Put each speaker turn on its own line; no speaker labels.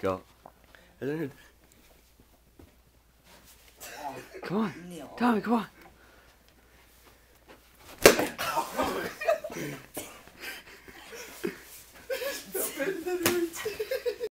Go. Come on. Tommy, come on.